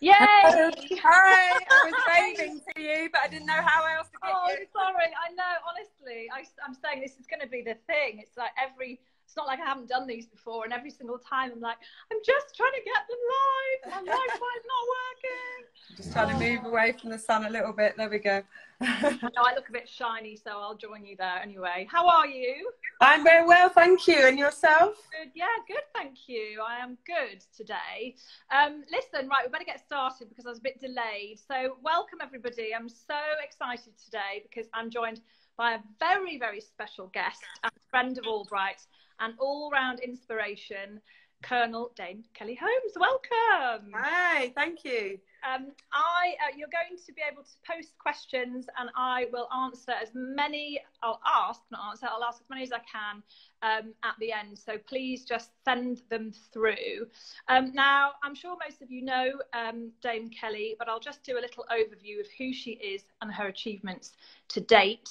Yay! Hi, I was waving to you, but I didn't know how else to get oh, you. sorry. I know. Honestly, I, I'm saying this is going to be the thing. It's like every. It's not like I haven't done these before, and every single time I'm like, I'm just trying to get them live. My Wi-Fi's not working. Just trying to move away from the sun a little bit. There we go. no, I look a bit shiny, so I'll join you there anyway. How are you? I'm very well, thank you. And yourself? Good. Yeah, good. Thank you. I am good today. Um, listen, right, we better get started because I was a bit delayed. So, welcome everybody. I'm so excited today because I'm joined by a very, very special guest and friend of AllBright and all-round inspiration. Colonel Dame Kelly Holmes, welcome. Hi, thank you. Um, I, uh, you're going to be able to post questions, and I will answer as many. I'll ask, not answer. I'll ask as many as I can um, at the end. So please just send them through. Um, now, I'm sure most of you know um, Dame Kelly, but I'll just do a little overview of who she is and her achievements to date.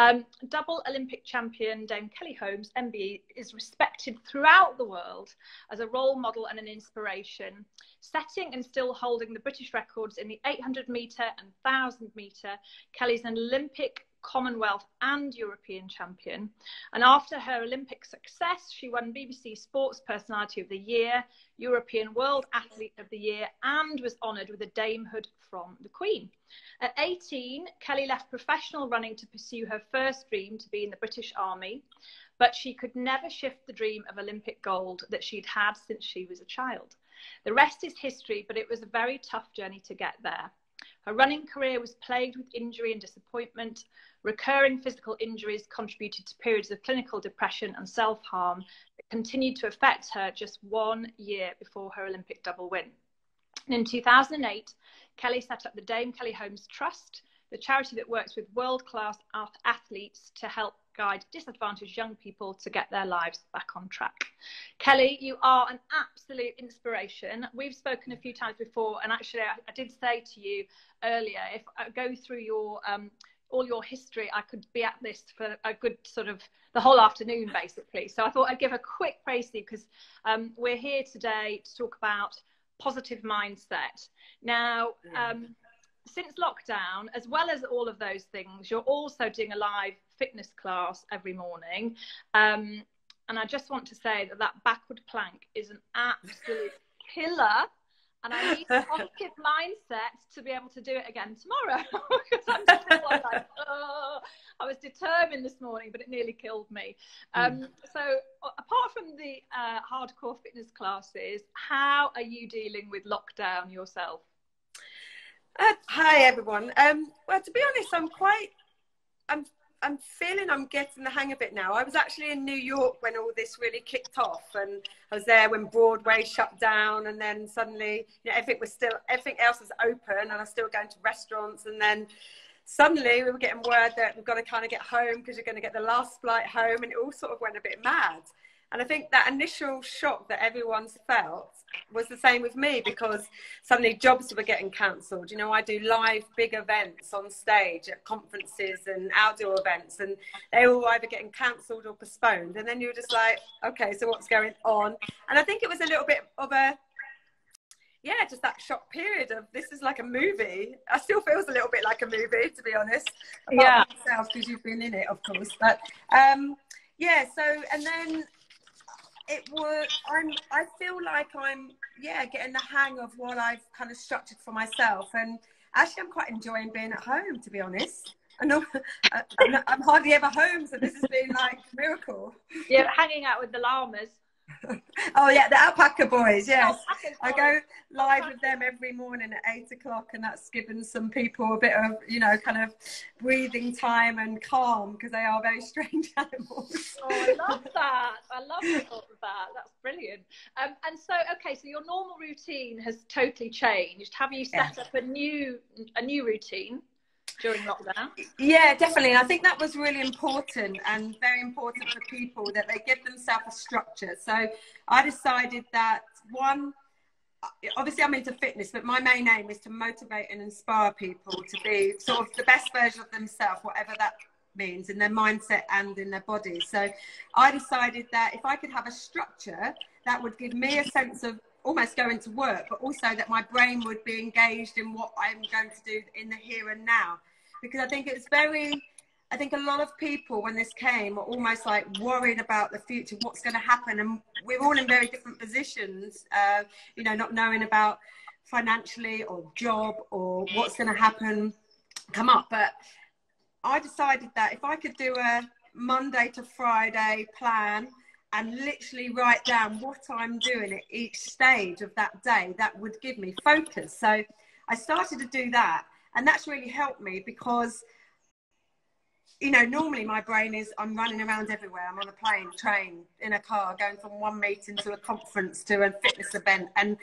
Um, double Olympic champion Dame Kelly Holmes, MBE, is respected throughout the world as a role model and an inspiration, setting and still holding the British records in the 800 metre and 1000 metre. Kelly's an Olympic Commonwealth and European champion. And after her Olympic success, she won BBC Sports Personality of the Year, European World Athlete of the Year, and was honoured with a damehood from the Queen. At 18, Kelly left professional running to pursue her first dream to be in the British Army, but she could never shift the dream of Olympic gold that she'd had since she was a child. The rest is history, but it was a very tough journey to get there. Her running career was plagued with injury and disappointment. Recurring physical injuries contributed to periods of clinical depression and self harm that continued to affect her just one year before her Olympic double win. And in 2008, Kelly set up the Dame Kelly Holmes Trust, the charity that works with world class athletes to help guide disadvantaged young people to get their lives back on track. Kelly, you are an absolute inspiration. We've spoken a few times before, and actually, I, I did say to you earlier if I go through your um, all your history, I could be at this for a good sort of the whole afternoon, basically. So I thought I'd give a quick praise to you because um, we're here today to talk about positive mindset. Now, um, since lockdown, as well as all of those things, you're also doing a live fitness class every morning. Um, and I just want to say that that backward plank is an absolute killer. And I need a positive mindset to be able to do it again tomorrow. because I'm still like, oh. I was determined this morning, but it nearly killed me. Um, mm. So, apart from the uh, hardcore fitness classes, how are you dealing with lockdown yourself? Uh, hi everyone. Um, well, to be honest, I'm quite. I'm. I'm feeling I'm getting the hang of it now. I was actually in New York when all this really kicked off, and I was there when Broadway shut down, and then suddenly, you know, everything was still, everything else was open, and I was still going to restaurants, and then suddenly we were getting word that we've got to kind of get home because you're going to get the last flight home, and it all sort of went a bit mad. And I think that initial shock that everyone's felt was the same with me because suddenly jobs were getting cancelled. You know, I do live big events on stage at conferences and outdoor events, and they were either getting cancelled or postponed. And then you were just like, okay, so what's going on? And I think it was a little bit of a yeah, just that shock period of this is like a movie. I still feels a little bit like a movie, to be honest. yeah, because you've been in it, of course. But um, yeah, so and then it would i'm i feel like i'm yeah getting the hang of what i've kind of structured for myself and actually i'm quite enjoying being at home to be honest I know, I'm hardly ever home, so this has been like a miracle. Yeah, hanging out with the llamas. oh yeah, the alpaca boys. Yes, I go live with them every morning at eight o'clock, and that's given some people a bit of you know kind of breathing time and calm because they are very strange animals. oh, I love that. I love the thought of that. That's brilliant. Um, and so, okay, so your normal routine has totally changed. Have you set yeah. up a new a new routine? During lockdown? Yeah, definitely. I think that was really important and very important for people that they give themselves a structure. So I decided that one, obviously I'm into fitness, but my main aim is to motivate and inspire people to be sort of the best version of themselves, whatever that means in their mindset and in their body. So I decided that if I could have a structure that would give me a sense of almost going to work, but also that my brain would be engaged in what I'm going to do in the here and now. Because I think it's very, I think a lot of people when this came were almost like worried about the future, what's going to happen. And we're all in very different positions, uh, you know, not knowing about financially or job or what's going to happen come up. But I decided that if I could do a Monday to Friday plan and literally write down what I'm doing at each stage of that day, that would give me focus. So I started to do that. And that's really helped me because, you know, normally my brain is I'm running around everywhere. I'm on a plane, train, in a car, going from one meeting to a conference to a fitness event. And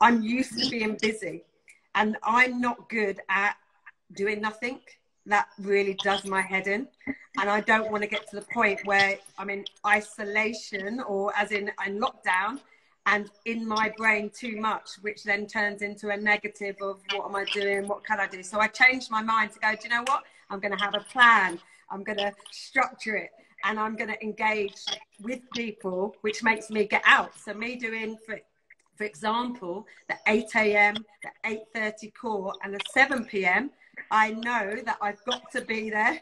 I'm used to being busy. And I'm not good at doing nothing that really does my head in. And I don't want to get to the point where I'm in isolation or as in, in lockdown and in my brain too much, which then turns into a negative of what am I doing? What can I do? So I changed my mind to go, do you know what? I'm going to have a plan. I'm going to structure it and I'm going to engage with people, which makes me get out. So me doing, for, for example, the 8 a.m., the 8.30 call and the 7 p.m., I know that I've got to be there.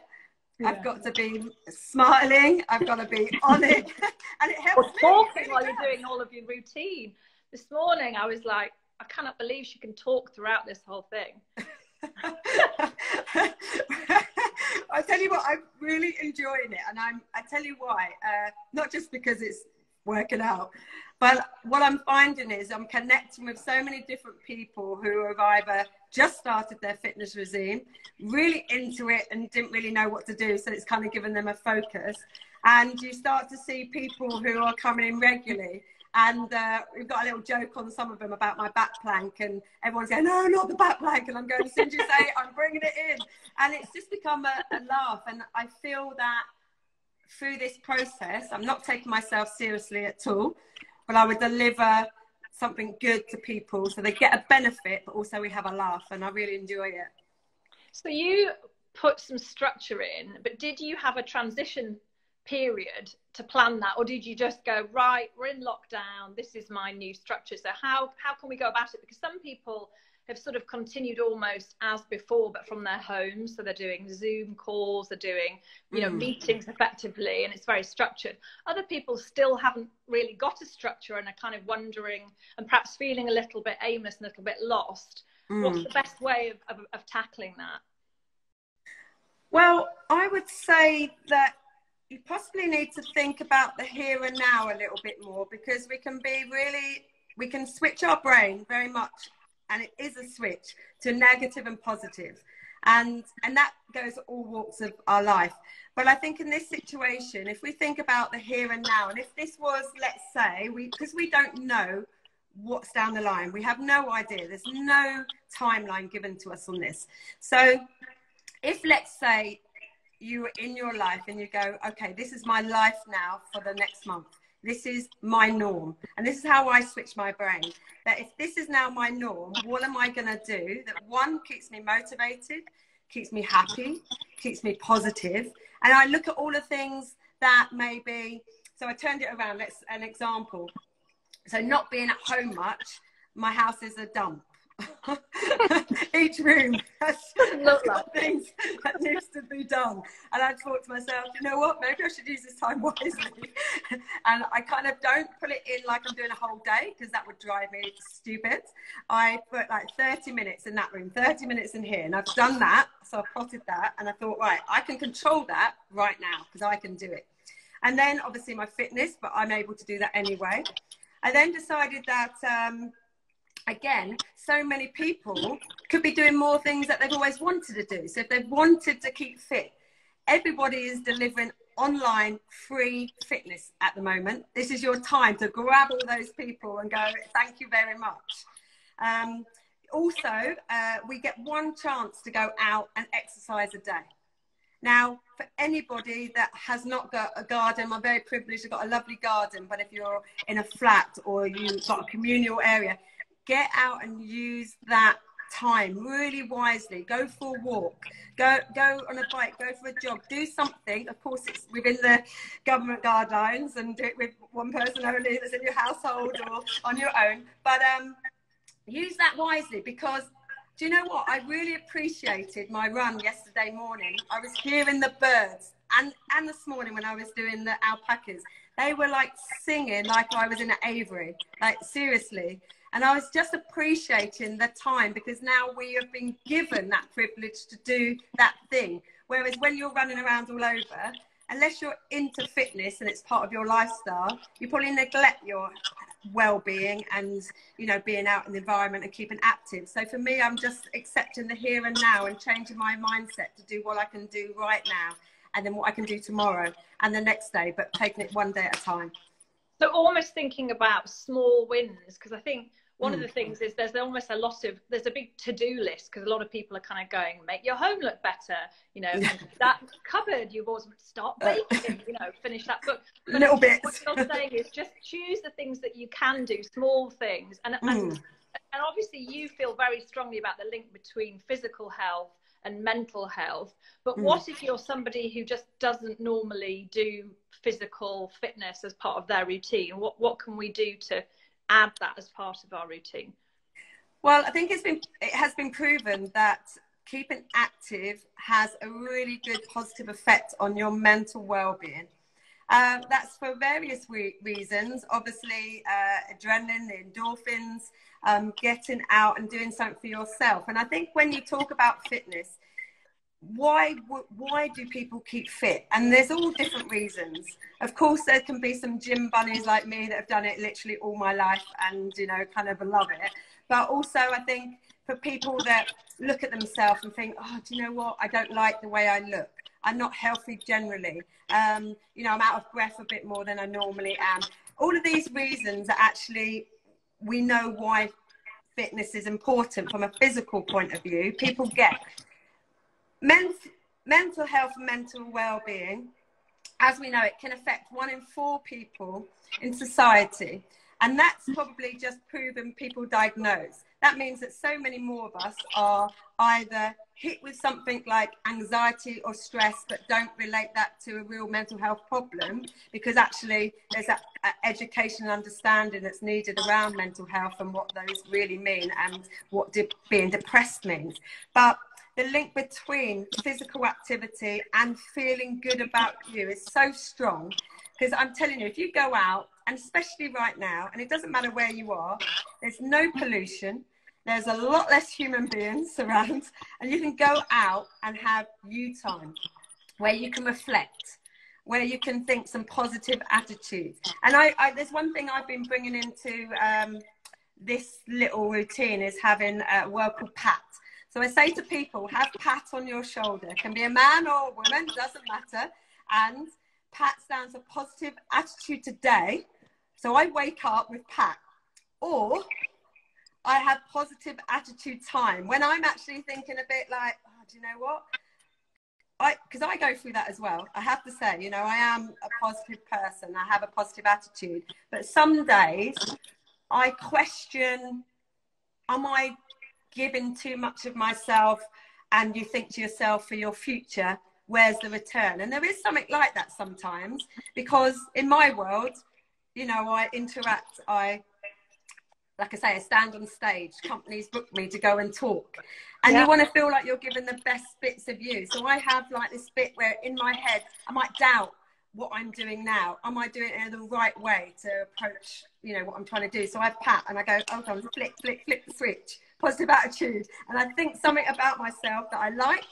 Yeah. I've got to be smiling. I've got to be on it, and it helps. Talking while you're doing all of your routine. This morning, I was like, I cannot believe she can talk throughout this whole thing. I tell you what, I'm really enjoying it, and I'm. I tell you why. Uh, not just because it's working out, but what I'm finding is I'm connecting with so many different people who have either just started their fitness regime, really into it and didn't really know what to do. So it's kind of given them a focus. And you start to see people who are coming in regularly. And uh, we've got a little joke on some of them about my back plank, and everyone's going, "No, not the back plank." And I'm going, "As soon as you say it, I'm bringing it in." And it's just become a, a laugh. And I feel that through this process, I'm not taking myself seriously at all, but I would deliver something good to people so they get a benefit, but also we have a laugh, and I really enjoy it. So you put some structure in, but did you have a transition period to plan that, or did you just go right? We're in lockdown. This is my new structure. So how how can we go about it? Because some people have sort of continued almost as before, but from their homes. So they're doing Zoom calls, they're doing, you know, mm. meetings effectively, and it's very structured. Other people still haven't really got a structure and are kind of wondering and perhaps feeling a little bit aimless and a little bit lost. Mm. What's the best way of, of, of tackling that? Well, I would say that you possibly need to think about the here and now a little bit more because we can be really, we can switch our brain very much and it is a switch to negative and positive. And and that goes all walks of our life. But i think in this situation if we think about the here and now and if this was let's say we because we don't know what's down the line. We have no idea. There's no timeline given to us on this. So if let's say you are in your life and you go okay this is my life now for the next month this is my norm. And this is how I switch my brain. That if this is now my norm, what am I going to do that one keeps me motivated, keeps me happy, keeps me positive, and I look at all the things that maybe. So I turned it around. Let's an example. So not being at home much, my house is a dump. Each room has like things that needs to be done. And I thought to myself, you know what, maybe I should use this time wisely. and I kind of don't put it in like I'm doing a whole day because that would drive me stupid. I put like 30 minutes in that room, 30 minutes in here, and I've done that. So I plotted that and I thought, right, I can control that right now because I can do it. And then obviously my fitness, but I'm able to do that anyway. I then decided that um, again, so many people could be doing more things that they've always wanted to do. So if they've wanted to keep fit, everybody is delivering online free fitness at the moment. This is your time to grab all those people and go, thank you very much. Um, also, uh, we get one chance to go out and exercise a day. Now, for anybody that has not got a garden, I'm very privileged, I've got a lovely garden, but if you're in a flat or you've got a communal area, get out and use that time really wisely. Go for a walk, go go on a bike, go for a jog, do something. Of course, it's within the government guidelines, and do it with one person only that's in your household or on your own. But um, use that wisely because do you know what? I really appreciated my run yesterday morning. I was hearing the birds, and and this morning when I was doing the alpacas, they were like singing like I was in an aviary, like seriously. And I was just appreciating the time because now we have been given that privilege to do that thing. Whereas when you're running around all over, unless you're into fitness and it's part of your lifestyle, you probably neglect your well-being and you know being out in the environment and keeping active so for me i'm just accepting the here and now and changing my mindset to do what i can do right now and then what i can do tomorrow and the next day but taking it one day at a time so almost thinking about small wins because i think one mm. of the things is there's almost a lot of there's a big to-do list because a lot of people are kind of going make your home look better you know that cupboard you've always start baking you know finish that book but little bit what you're saying is just choose the things that you can do small things and, mm. and and obviously you feel very strongly about the link between physical health and mental health but mm. what if you're somebody who just doesn't normally do physical fitness as part of their routine what what can we do to add that as part of our routine? Well, I think it's been it has been proven that keeping active has a really good positive effect on your mental well-being. Um, that's for various re- reasons. Obviously, uh, adrenaline, endorphins, um, getting out and doing something for yourself. And I think when you talk about fitness, why why do people keep fit? And there's all different reasons. Of course there can be some gym bunnies like me that have done it literally all my life and you know kind of love it. But also i think for people that look at themselves and think oh do you know what? I don't like the way i look. I'm not healthy generally. Um, you know i'm out of breath a bit more than i normally am. All of these reasons are actually we know why fitness is important from a physical point of view. People get Men- mental health mental well-being, as we know, it can affect one in four people in society. And that's probably just proven people diagnosed. That means that so many more of us are either hit with something like anxiety or stress, but don't relate that to a real mental health problem because actually there's that education and understanding that's needed around mental health and what those really mean and what de- being depressed means. But the link between physical activity and feeling good about you is so strong because I'm telling you, if you go out, and especially right now, and it doesn't matter where you are, there's no pollution, there's a lot less human beings around, and you can go out and have you time where you can reflect, where you can think some positive attitudes. And I, I there's one thing I've been bringing into um, this little routine is having a word PAT so I say to people, have pat on your shoulder. It can be a man or a woman, doesn't matter. And pat stands for positive attitude today. So I wake up with pat. Or I have positive attitude time when I'm actually thinking a bit like, oh, do you know what? I because I go through that as well. I have to say, you know, I am a positive person. I have a positive attitude, but some days I question: Am I giving too much of myself and you think to yourself for your future where's the return and there is something like that sometimes because in my world you know i interact i like i say i stand on stage companies book me to go and talk and yeah. you want to feel like you're giving the best bits of you so i have like this bit where in my head i might doubt what I'm doing now. Am I doing it in the right way to approach, you know, what I'm trying to do? So I pat and I go, oh, on, flick, flick, flick the switch positive attitude. And I think something about myself that I like,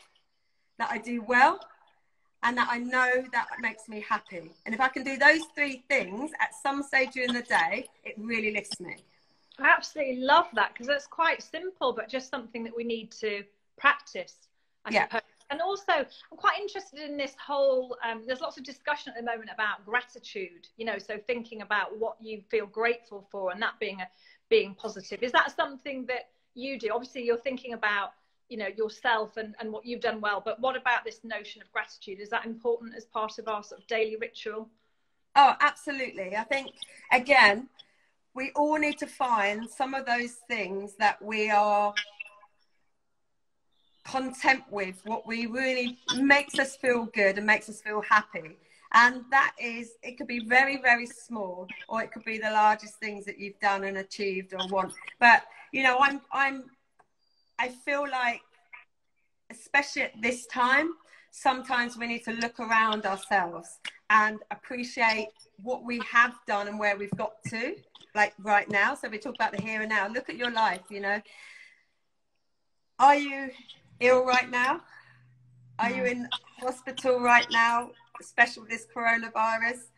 that I do well, and that I know that makes me happy. And if I can do those three things at some stage during the day, it really lifts me. I absolutely love that because it's quite simple, but just something that we need to practice. I yeah. Suppose. And also, I'm quite interested in this whole. Um, there's lots of discussion at the moment about gratitude. You know, so thinking about what you feel grateful for, and that being a being positive. Is that something that you do. Obviously you're thinking about you know yourself and, and what you've done well but what about this notion of gratitude? Is that important as part of our sort of daily ritual? Oh absolutely. I think again we all need to find some of those things that we are content with what we really makes us feel good and makes us feel happy and that is it could be very very small or it could be the largest things that you've done and achieved or want. But you know i'm i'm i feel like especially at this time sometimes we need to look around ourselves and appreciate what we have done and where we've got to like right now. So we talk about the here and now. Look at your life you know. Are you ill right now? Are you in hospital right now especially with this coronavirus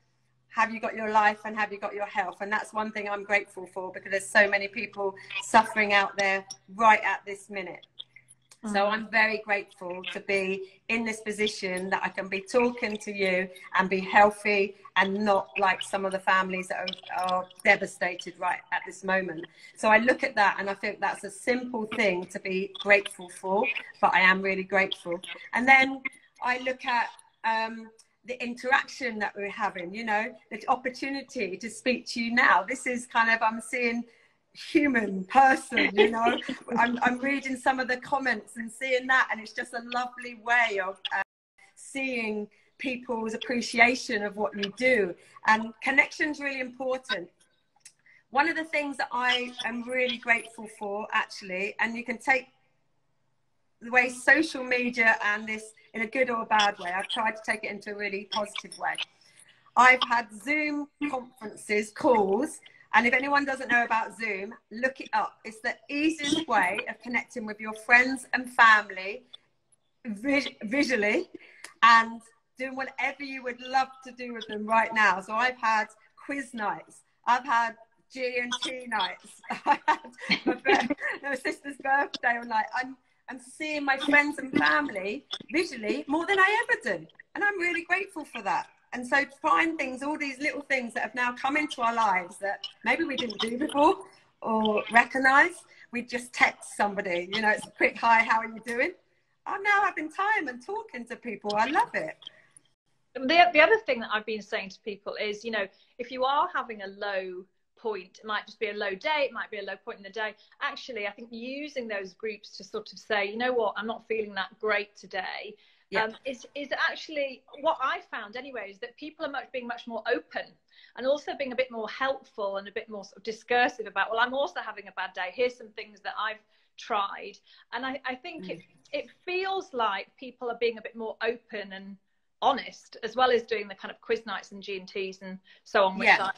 have you got your life and have you got your health and that's one thing i'm grateful for because there's so many people suffering out there right at this minute so mm. I'm very grateful to be in this position that I can be talking to you and be healthy and not like some of the families that are, are, devastated right at this moment. So I look at that and I think that's a simple thing to be grateful for, but I am really grateful. And then I look at um, the interaction that we're having, you know, the opportunity to speak to you now. This is kind of, I'm seeing human person you know. I'm, I'm reading some of the comments and seeing that and it's just a lovely way of uh, seeing people's appreciation of what you do. And connection's really important. One of the things that i am really grateful for actually and you can take the way social media and this in a good or a bad way i've tried to take it into a really positive way i've had zoom conferences calls and if anyone doesn't know about Zoom, look it up. It's the easiest way of connecting with your friends and family vis- visually and doing whatever you would love to do with them right now. So I've had quiz nights. I've had G and T nights. I had my, my sister's birthday night. I'm, I'm seeing my friends and family visually more than I ever do. And I'm really grateful for that. And so find things, all these little things that have now come into our lives that maybe we didn't do before or recognize, we just text somebody, you know, it's a quick hi, how are you doing? I'm now having time and talking to people. I love it. The, the other thing that I've been saying to people is, you know, if you are having a low point, it might just be a low day, it might be a low point in the day. Actually, I think using those groups to sort of say, you know what, I'm not feeling that great today yeah. um, is is actually what I found anyway is that people are much being much more open and also being a bit more helpful and a bit more sort of discursive about well I'm also having a bad day here's some things that I've tried and I, I think mm. it it feels like people are being a bit more open and honest as well as doing the kind of quiz nights and G and T's and so on which yeah. I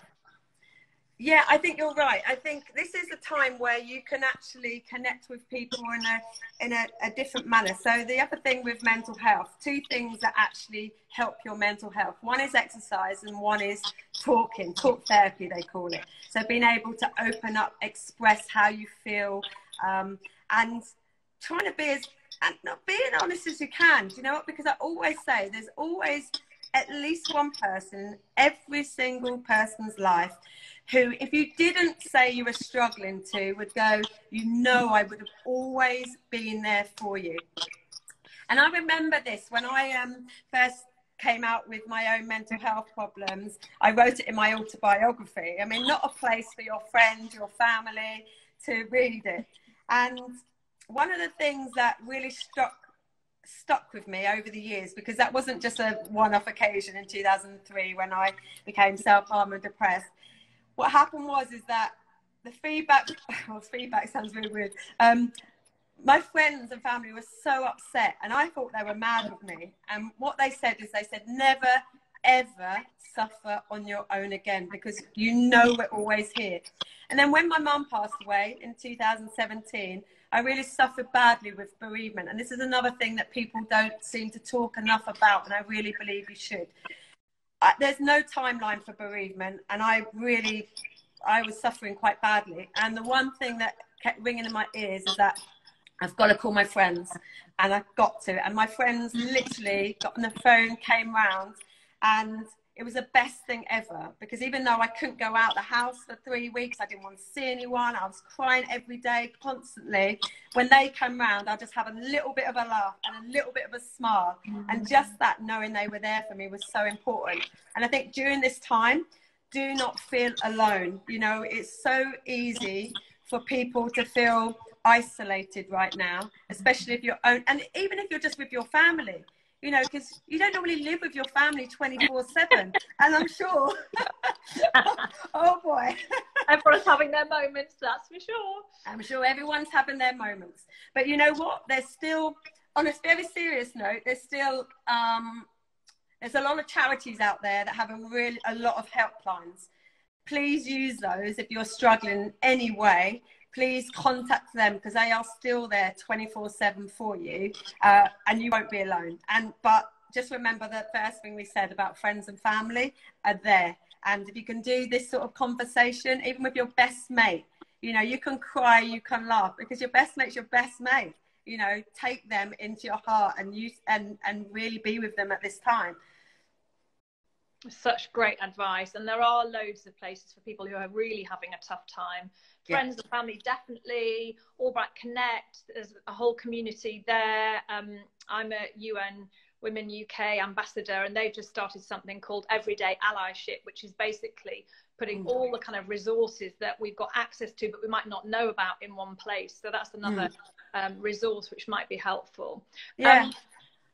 yeah, I think you're right. I think this is a time where you can actually connect with people in a in a, a, different manner. So the other thing with mental health, two things that actually help your mental health. One is exercise, and one is talking, talk therapy they call it. So being able to open up, express how you feel, um, and trying to be as and not being honest as you can. Do you know what? Because I always say there's always at least one person, in every single person's life who, if you didn't say you were struggling to, would go, You know, I would have always been there for you. And I remember this when I um, first came out with my own mental health problems. I wrote it in my autobiography. I mean, not a place for your friends, your family to read it. And one of the things that really struck stuck with me over the years because that wasn't just a one-off occasion in 2003 when I became self-harm and depressed what happened was is that the feedback, well, feedback sounds really weird. Um, my friends and family were so upset, and I thought they were mad with me. And what they said is, they said, never, ever suffer on your own again because you know we're always here. And then when my mum passed away in 2017, I really suffered badly with bereavement. And this is another thing that people don't seem to talk enough about, and I really believe you should there's no timeline for bereavement, and I really, I was suffering quite badly. And the one thing that kept ringing in my ears is that I've got to call my friends, and I've got to. And my friends literally got on the phone, came round, and it was the best thing ever because even though I couldn't go out the house for three weeks, I didn't want to see anyone, I was crying every day constantly. When they come round, I just have a little bit of a laugh and a little bit of a smile. And mm. just that knowing they were there for me was so important. And I think during this time, do not feel alone. You know, it's so easy for people to feel isolated right now, especially if you're own, and even if you're just with your family, you know, because you don't normally live with your family 24 7. And I'm sure, oh boy. Everyone's having their moments, that's for sure. I'm sure everyone's having their moments. But you know what? There's still, on a very serious note, there's still, um, there's a lot of charities out there that have a really, a lot of helplines. Please use those if you're struggling any way please contact them because they are still there 24 7 for you uh, and you won't be alone. And but just remember the first thing we said about friends and family are there. And if you can do this sort of conversation even with your best mate you know you can cry you can laugh because your best mate's your best mate. You know take them into your heart and use and and really be with them at this time such great advice. And there are loads of places for people who are really having a tough time. Friends and family definitely. AllBright Connect there's a whole community there. Um, I'm a UN Women UK ambassador and they've just started something called Everyday Allyship which is basically putting mm. all the kind of resources that we've got access to but we might not know about in one place. So that's another mm. um, resource which might be helpful. Yeah. Um,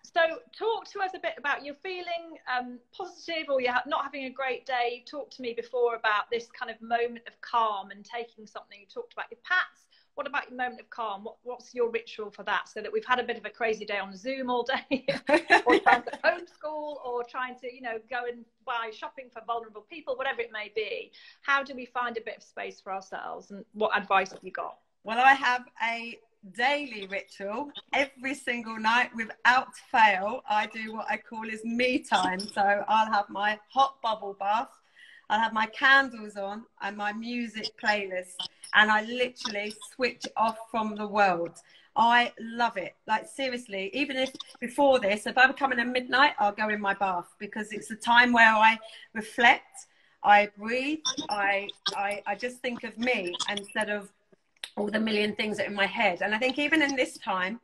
so talk to us a bit about you're feeling um, positive or you're not having a great day. Talked to me before about this kind of moment of calm and taking something. You talked about your pats. What about your moment of calm? What, what's your ritual for that? So that we've had a bit of a crazy day on zoom all day or trying to homeschool or trying to you know go and buy shopping for vulnerable people whatever it may be. How do we find a bit of space for ourselves and what advice have you got? Well i have a daily ritual every single night without fail. I do what I call is me time. So I'll have my hot bubble bath, I'll have my candles on and my music playlist, and I literally switch off from the world. I love it. Like seriously, even if before this, if I'm coming at midnight, I'll go in my bath because it's a time where I reflect, I breathe, I I, I just think of me instead of all the million things that are in my head. And I think even in this time,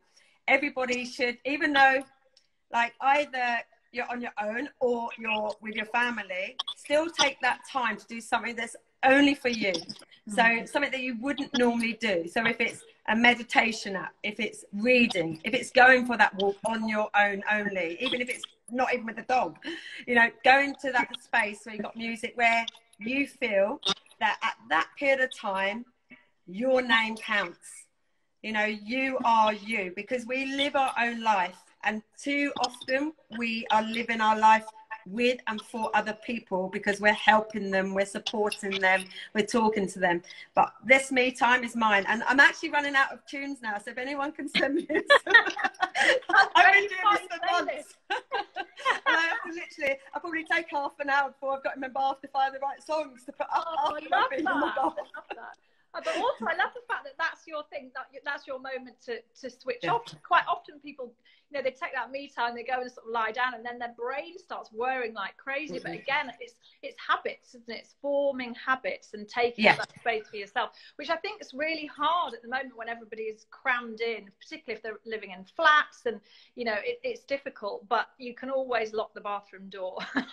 everybody should, even though like either you're on your own or you're with your family, still take that time to do something that's only for you. So mm-hmm. something that you wouldn't normally do. So if it's a meditation app, if it's reading, if it's going for that walk on your own only, even if it's not even with the dog, you know, go into that space where you've got music where you feel that at that period of time your name counts. You know, you are you because we live our own life. And too often we are living our life with and for other people because we're helping them, we're supporting them, we're talking to them. But this me time is mine. And I'm actually running out of tunes now. So if anyone can send me this, I've been doing this for months. I literally, I'll probably take half an hour before I've got in my bath to find the right songs to put up. Oh, I love. I love that. Uh, but also, I love the fact that that's your thing. That that's your moment to to switch yeah. off. Quite often, people, you know, they take that me time, they go and sort of lie down, and then their brain starts whirring like crazy. Mm-hmm. But again, it's it's habits, isn't it? It's forming habits and taking yeah. that space for yourself, which I think is really hard at the moment when everybody is crammed in, particularly if they're living in flats, and you know, it, it's difficult. But you can always lock the bathroom door.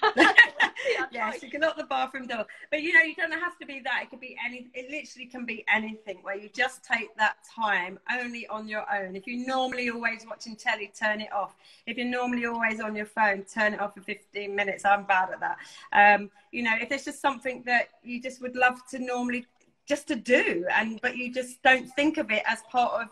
yes, you can lock the bathroom door. But you know, you don't have to be that. It could be any. It literally can be anything where you just take that time only on your own. If you're normally always watching telly, turn it off. If you're normally always on your phone, turn it off for 15 minutes. I'm bad at that. Um, you know, if there's just something that you just would love to normally just to do, and but you just don't think of it as part of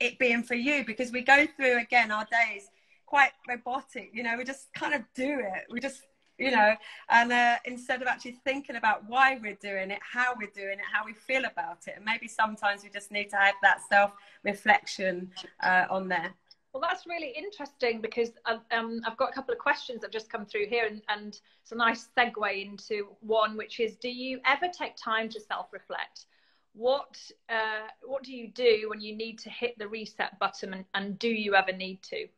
it being for you because we go through again our days quite robotic. You know, we just kind of do it. We just you know, and uh, instead of actually thinking about why we're doing it, how we're doing it, how we feel about it, and maybe sometimes we just need to have that self reflection uh, on there. Well, that's really interesting because I've, um, I've got a couple of questions that have just come through here, and, and it's a nice segue into one, which is: Do you ever take time to self-reflect? What uh, What do you do when you need to hit the reset button, and, and do you ever need to?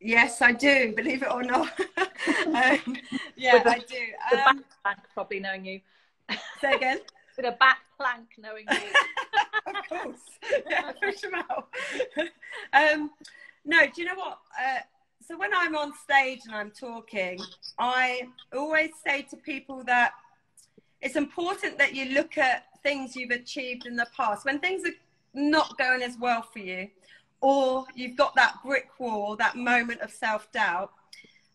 Yes, I do. Believe it or not. um, yeah, I do. The back um, plank, probably knowing you. Say again. With a back plank, knowing you. of course. Yeah, push them out. um, no, do you know what? Uh, so when I'm on stage and I'm talking, I always say to people that it's important that you look at things you've achieved in the past. When things are not going as well for you, or you've got that brick wall, that moment of self doubt,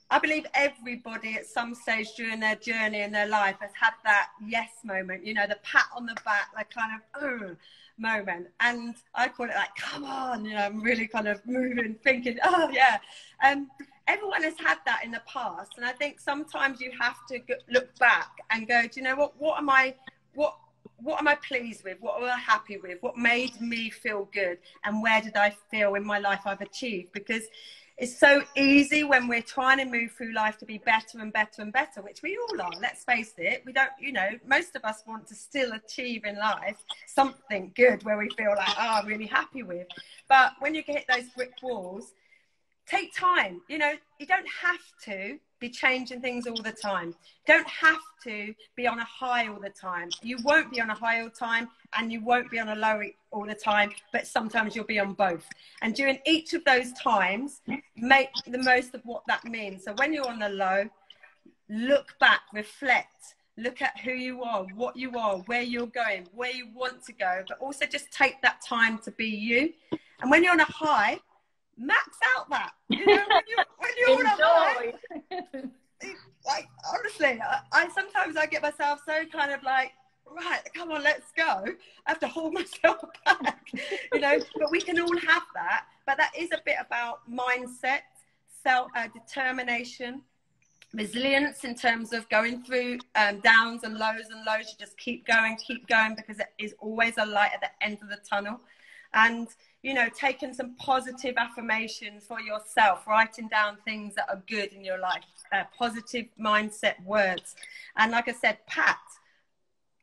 I believe everybody at some stage during their journey in their life has had that yes moment, you know, the pat on the back, like kind of, moment. And I call it like, come on, you know, I'm really kind of moving, thinking, oh, yeah. Um, everyone has had that in the past. And I think sometimes you have to look back and go, do you know what, what am I, what, what am I pleased with? What am I happy with? What made me feel good? And where did I feel in my life I've achieved? Because it's so easy when we're trying to move through life to be better and better and better, which we all are. Let's face it. We don't, you know, most of us want to still achieve in life something good where we feel like, oh, I'm really happy with. But when you hit those brick walls, take time. You know, you don't have to be changing things all the time. Don't have to be on a high all the time. You won't be on a high all the time and you won't be on a low all the time, but sometimes you'll be on both. And during each of those times, make the most of what that means. So when you're on the low, look back, reflect, look at who you are, what you are, where you're going, where you want to go, but also just take that time to be you. And when you're on a high, max out that. You know, when you're, when you're on a like honestly, I, I sometimes I get myself so kind of like right, come on, let's go. I have to hold myself back, you know. but we can all have that. But that is a bit about mindset, self uh, determination, resilience in terms of going through um, downs and lows and lows. You just keep going, keep going because it is always a light at the end of the tunnel. And you know, taking some positive affirmations for yourself, writing down things that are good in your life, uh, positive mindset words. And like I said, Pat,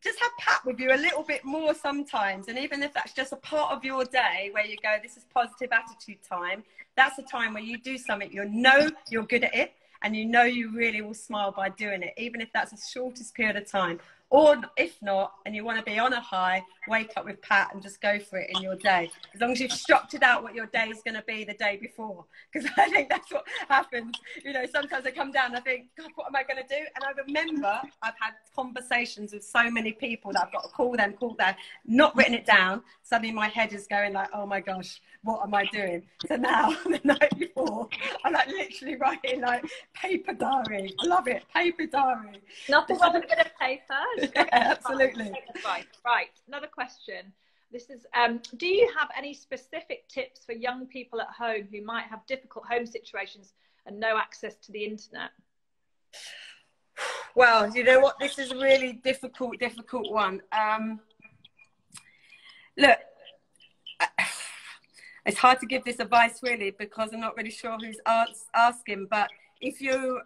just have Pat with you a little bit more sometimes. And even if that's just a part of your day where you go, this is positive attitude time, that's a time where you do something, you know you're good at it, and you know you really will smile by doing it, even if that's the shortest period of time. Or if not, and you want to be on a high, wake up with Pat and just go for it in your day. As long as you've structured out what your day is going to be the day before. Because I think that's what happens. You know, sometimes I come down and I think, God, what am I going to do? And I remember I've had conversations with so many people that I've got to call them, call them, not written it down. Suddenly my head is going like, oh my gosh, what am I doing? So now, the night before, I'm like literally writing like paper diary. I love it, paper diary. Nothing wrong with a bit of paper. yeah, absolutely. Right, right. Another question. This is, um, do you have any specific tips for young people at home who might have difficult home situations and no access to the internet? Well, you know what? This is a really difficult, difficult one. Um, look, it's hard to give this advice really because I'm not really sure who's asking. But if you're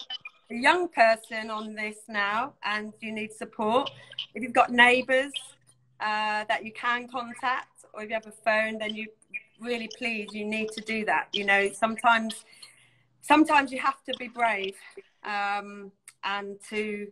a young person on this now and you need support, if you've got neighbours uh, that you can contact, or if you have a phone, then you really please you need to do that. You know, sometimes sometimes you have to be brave um, and to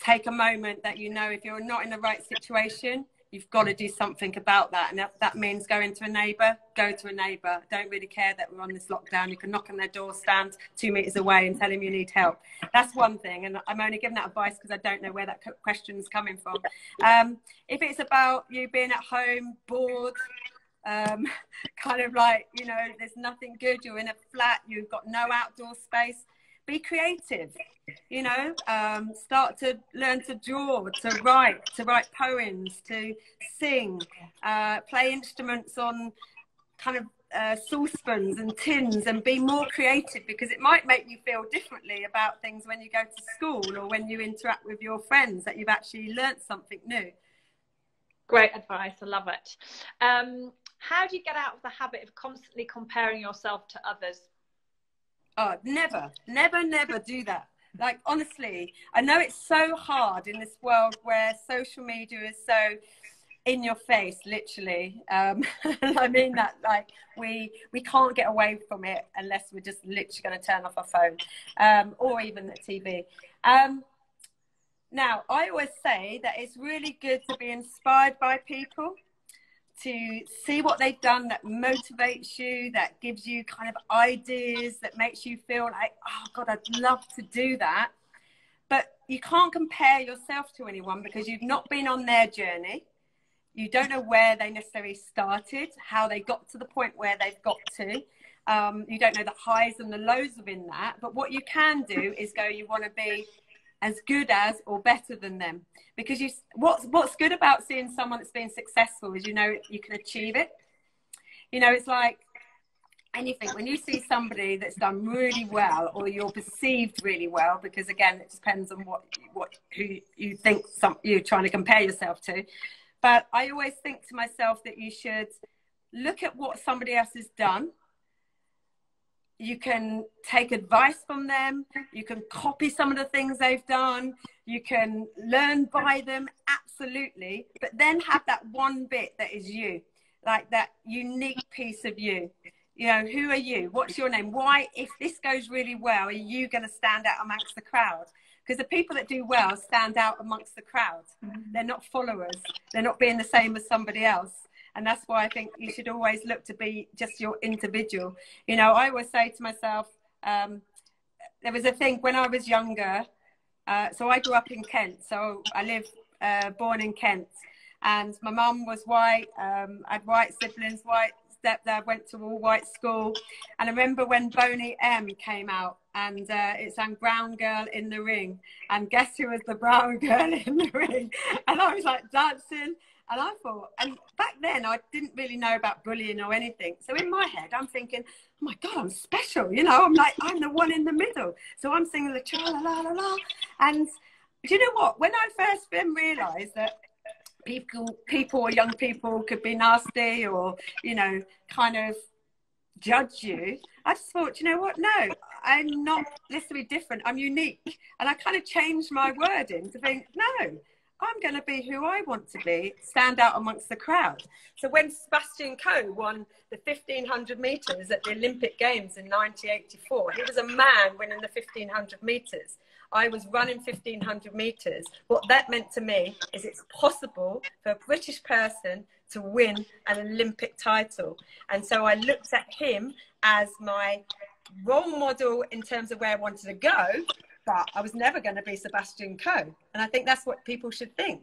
take a moment that you know if you're not in the right situation you've got to do something about that. And that, that means going to a neighbour, go to a neighbour. Don't really care that we're on this lockdown. You can knock on their door, stand two metres away and tell them you need help. That's one thing. And I'm only giving that advice because I don't know where that question is coming from. Um, if it's about you being at home, bored, um, kind of like, you know, there's nothing good, you're in a flat, you've got no outdoor space, be creative you know um, start to learn to draw to write to write poems to sing uh, play instruments on kind of uh, saucepans and tins and be more creative because it might make you feel differently about things when you go to school or when you interact with your friends that you've actually learnt something new. Great advice. I love it. Um, how do you get out of the habit of constantly comparing yourself to others Oh, never, never, never do that. Like, honestly, I know it's so hard in this world where social media is so in your face, literally. Um, I mean that, like, we we can't get away from it unless we're just literally going to turn off our phone um, or even the TV. Um, now, I always say that it's really good to be inspired by people to see what they've done that motivates you, that gives you kind of ideas, that makes you feel like, oh God, I'd love to do that. But you can't compare yourself to anyone because you've not been on their journey. You don't know where they necessarily started, how they got to the point where they've got to. Um, you don't know the highs and the lows within that. But what you can do is go, you want to be as good as or better than them. Because you, what's, what's good about seeing someone that's been successful is you know you can achieve it. You know, it's like anything when you see somebody that's done really well or you're perceived really well because again it depends on what what who you think some you're trying to compare yourself to but i always think to myself that you should look at what somebody else has done you can take advice from them. You can copy some of the things they've done. You can learn by them absolutely. But then have that one bit that is you like that unique piece of you. You know who are you? What's your name? Why if this goes really well are you going to stand out amongst the crowd? Because the people that do well stand out amongst the crowd. Mm-hmm. they're not followers. They're not being the same as somebody else and that's why I think you should always look to be just your individual. You know, I always say to myself, um, there was a thing when I was younger. Uh, so I grew up in Kent. So I live, uh, born in Kent. And my mum was white. Um, I had white siblings, white stepdad, went to all white school. And I remember when Boney M came out and uh, it sang Brown Girl in the Ring. And guess who was the brown girl in the ring? And I was like dancing and I thought, and back then I didn't really know about bullying or anything. So in my head, I'm thinking, oh my God, I'm special. You know, I'm like, I'm the one in the middle. So I'm singing the cha la la la la. And do you know what? When I first then realised that people, people or young people could be nasty or, you know, kind of judge you, I just thought, you know what? No, I'm not necessarily different. I'm unique. And I kind of changed my wording to think, no, I'm going to be who I want to be, stand out amongst the crowd. So when Sebastian Coe won the 1500 meters at the Olympic Games in 1984, he was a man winning the 1500 meters. I was running 1500 meters. What that meant to me is it's possible for a British person to win an Olympic title. And so I looked at him as my role model in terms of where I wanted to go but I was never going to be Sebastian Coe. And I think that's what people should think.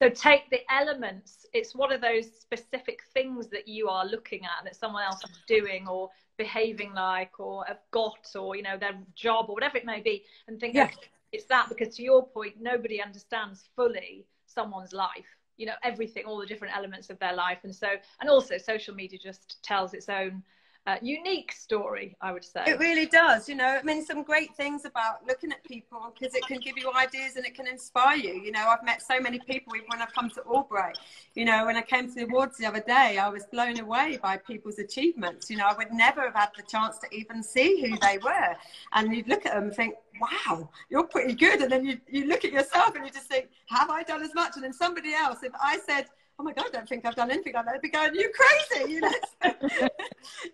So take the elements. It's one of those specific things that you are looking at that someone else is doing or behaving like or have got or, you know, their job or whatever it may be and think yeah. it's that because to your point, nobody understands fully someone's life you know everything all the different elements of their life and so and also social media just tells its own uh, unique story, I would say. It really does. You know, I mean, some great things about looking at people because it can give you ideas and it can inspire you. You know, I've met so many people when I've come to AllBright. You know, when I came to the awards the other day, I was blown away by people's achievements. You know, I would never have had the chance to even see who they were. And you'd look at them and think, wow, you're pretty good. And then you, you look at yourself and you just think, have I done as much? And then somebody else, if I said, oh my god, I don't think I've done anything like that. They'd be going, you crazy, you know.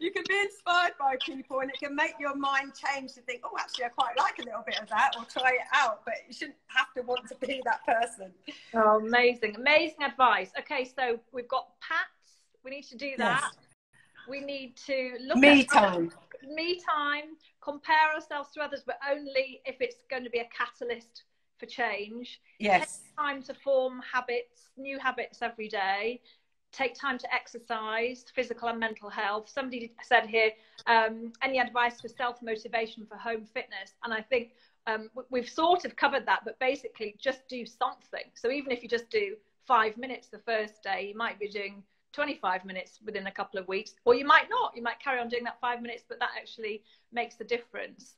you can be inspired by people, and it can make your mind change to think, oh, actually, I quite like a little bit of that, or try it out. But you shouldn't have to want to be that person. Oh, amazing, amazing advice. Okay, so we've got Pats. We need to do that. Yes. We need to look me at time. Me time. Compare ourselves to others, but only if it's going to be a catalyst for change. Yes. Take time to form habits, new habits every day. Take time to exercise, physical and mental health. Somebody said here, um, any advice for self motivation for home fitness? And I think um, we've sort of covered that, but basically just do something. So even if you just do five minutes the first day, you might be doing 25 minutes within a couple of weeks, or you might not. You might carry on doing that five minutes, but that actually makes a difference.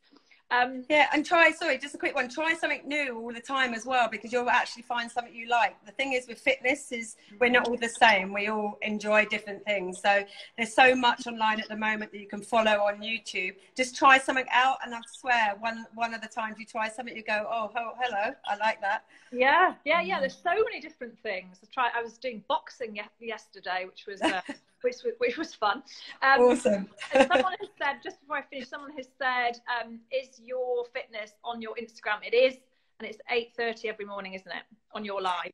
Um, yeah, and try, sorry, just a quick one. Try something new all the time as well because you'll actually find something you like. The thing is with fitness is we're not all the same. We all enjoy different things. So there's so much online at the moment that you can follow on YouTube. Just try something out and I swear one one of the times you try something you go, "Oh, hello, I like that." Yeah, yeah, yeah. There's so many different things. I try I was doing boxing yesterday, which was uh, which, which was fun. Um, awesome. someone has said, just before I finish, someone has said, um, is your fitness on your Instagram? It is, and it's 8.30 every morning, isn't it, on your live?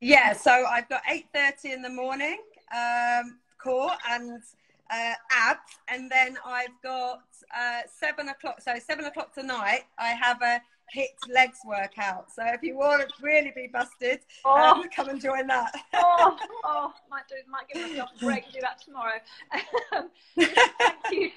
Yeah, so I've got 8.30 in the morning, um, core and uh, abs, and then I've got uh, 7 o'clock, so 7 o'clock tonight, I have a HIIT legs workout. So if you want to really be busted, oh. um, come and join that. oh, oh, might do, might give myself a break and do that tomorrow. Thank you.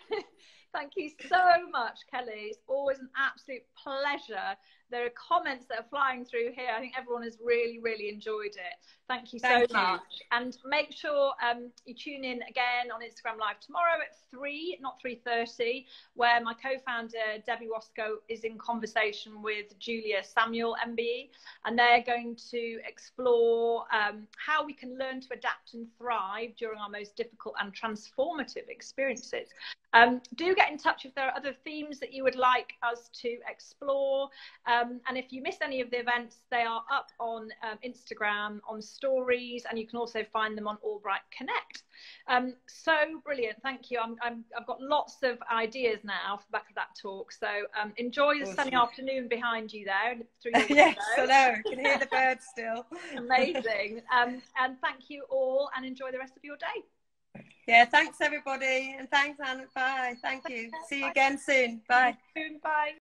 Thank you so much, Kelly. It's always an absolute pleasure there are comments that are flying through here. I think everyone has really, really enjoyed it. Thank you so Thank much. You. And make sure um, you tune in again on Instagram Live tomorrow at three, not three thirty, where my co-founder Debbie Wosskow is in conversation with Julia Samuel MBE, and they're going to explore um, how we can learn to adapt and thrive during our most difficult and transformative experiences. Um, do get in touch if there are other themes that you would like us to explore. Um, and if you miss any of the events, they are up on um, Instagram, on stories, and you can also find them on AllBright Connect. Um, so brilliant. Thank you. i have got lots of ideas now for the back of that talk. So um, enjoy the awesome. sunny afternoon behind you there. Through yes, hello. Can hear the birds still. Amazing. Um, and thank you all and enjoy the rest of your day. Yeah, thanks everybody. And thanks, Anne. Bye. Thank you. See you again soon. Bye. Soon. Bye.